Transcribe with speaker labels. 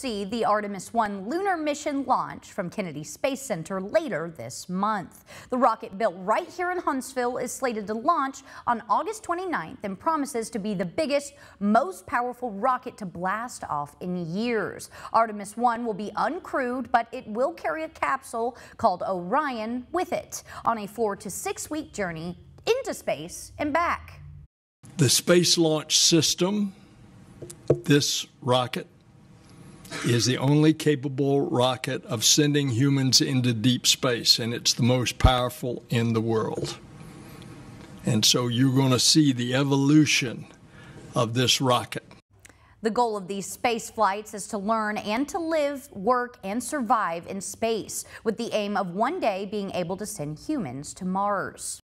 Speaker 1: see the Artemis 1 lunar mission launch from Kennedy Space Center later this month. The rocket built right here in Huntsville is slated to launch on August 29th and promises to be the biggest, most powerful rocket to blast off in years. Artemis 1 will be uncrewed, but it will carry a capsule called Orion with it on a four to six week journey into space and back.
Speaker 2: The Space Launch System, this rocket, is the only capable rocket of sending humans into deep space, and it's the most powerful in the world. And so you're going to see the evolution of this rocket.
Speaker 1: The goal of these space flights is to learn and to live, work, and survive in space, with the aim of one day being able to send humans to Mars.